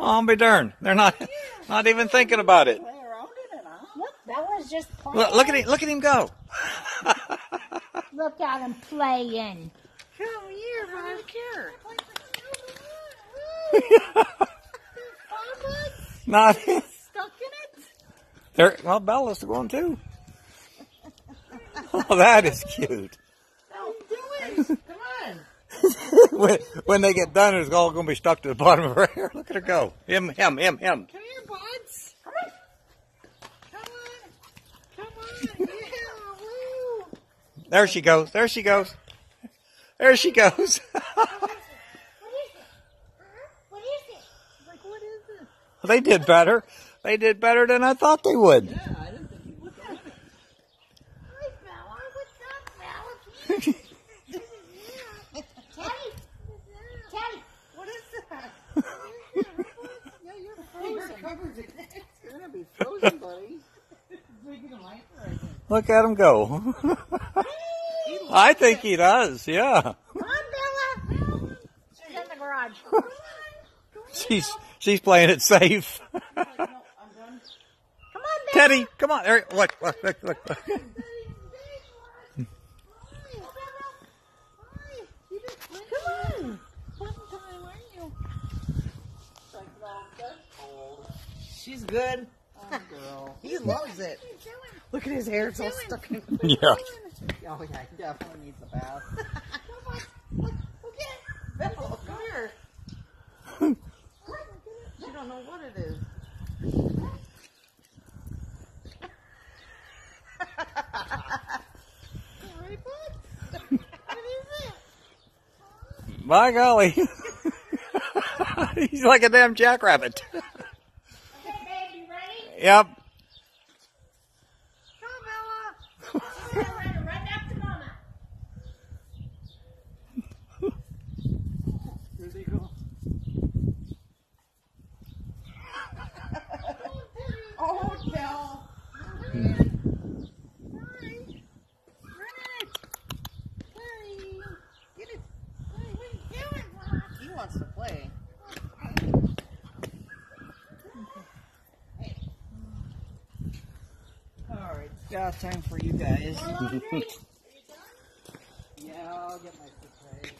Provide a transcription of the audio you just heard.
I'll be darned. They're not not even thinking about it. Play around in it, huh? Look, Bella's just playing. Look, look at him! Look at him go! Look at him playing. Come here, I don't care. Not Stuck in it? there. Well, Bella's going too. Oh, that is cute. Don't do it. Come on. when, when they get done, it's all going to be stuck to the bottom of her hair. Look at her go. Him, him, him, him. Come here, buds. Come on. Come on. Yeah. Woo. There she goes. There she goes. There she goes. What is it? What is it? Like, what is this? they did better. They did better than I thought they would. Yeah, I didn't think you would. Hi, Bella. What's up, Bella? Teddy. Teddy. What is that? yeah, you're frozen. You're covered in it. You're gonna be frozen, buddy. Drinking a light right now. Look at him go. I think he does. Yeah. Come on, Bella. She's in the garage. She's she's playing it safe. No, I'm done. Come on, Bella. Teddy, come on. There, look, look, look, look. look. Come on. Fun time, aren't you? Like, no, that's cold. She's good. Girl. He loves it. Look at his hair. It's all stuck in. Yeah. Oh, yeah, he definitely needs a bath. come on. Look, look at it. Belle, come here. She don't know what it is. Right, bud? What is it? By golly. He's like a damn jackrabbit. Yep. Come, Bella. We're gonna run right back to Mama. Here they go. oh, Belle. He wants to play. All it's got time for you guys. Yeah, I'll get my sister.